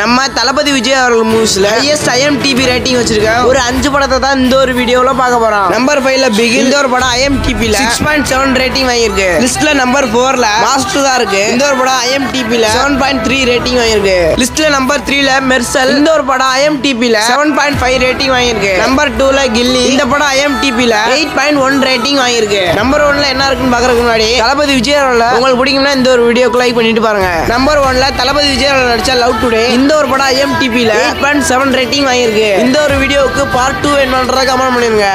நம்ம தளபதி விஜய் அவர்கள் மூவிஸ்ல ஹையஸ்ட் ஐஎம்டிபி ரேட்டிங் வச்சிருக்க ஒரு அஞ்சு படத்தை தான் இந்த ஒரு வீடியோல பார்க்க போறோம் நம்பர் ஃபைவ்ல பிகில் இந்த ஒரு படம் ஐஎம்டிபில சிக்ஸ் பாயிண்ட் செவன் ரேட்டிங் வாங்கியிருக்கு. லிஸ்ட்ல நம்பர் ஃபோர்ல மாஸ்டர் தான் இருக்கு. இந்த ஒரு படம் ஐஎம்டிபில செவன் பாயிண்ட் த்ரீ ரேட்டிங் வாங்கியிருக்கு. லிஸ்ட்ல நம்பர் த்ரீல மெர்சல் இந்த ஒரு படம் ஐஎம்டிபில செவன் பாயிண்ட் ஃபைவ் ரேட்டிங் வாங்கியிருக்கு. நம்பர் டூல கில்லி இந்த படம் ஐஎம்டிபில எயிட் பாயிண்ட் ஒன் ரேட்டிங் வாங்கியிருக்கு. நம்பர் ஒன்ல என்ன இருக்குன்னு பாக்குறதுக்கு முன்னாடி தளபதி விஜய் அவர்கள உங்களுக்கு பிடிக்கும்னா இந்த ஒரு வீடியோக்கு லைக் பண்ணிட்டு பாருங்க. நம்பர் ஒன்ல தளபதி விஜய் அவர்கள் நடிச்ச லவ் டுடே இந்த ஒரு படம் ஐஎம்டிபில எயிட் பாயிண்ட் செவன் ரேட்டிங் வாங்கியிருக்கு. இந்த ஒரு வீடியோவுக்கு பார்ட் டூ என்னன்றத கமெண்ட் பண்ணிருங்க.